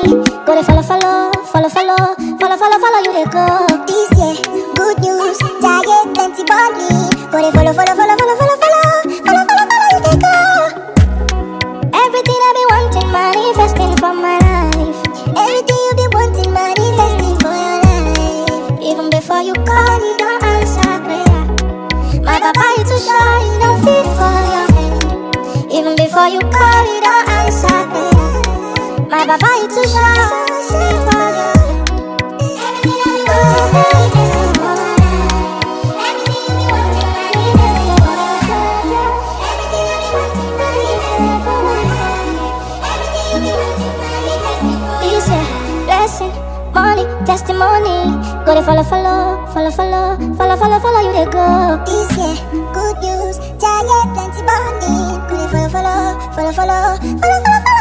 Go to follow, follow, follow, follow, follow, follow, follow you they go. This year, good news, giant plenty money. Go to follow, follow, follow, follow, follow, follow, follow, follow, follow you they go. Everything I be wanting, manifesting for my life. Everything you be wanting, manifesting for your life. Even before you call, you don't answer prayer. My papa is too shy, you don't fit for your hand. Even before you call, you don't answer prayer never buy money, testimony. Follow, follow, follow, follow, follow, follow, follow you they go. This year, Gotta follow, follow, follow, follow, follow. follow.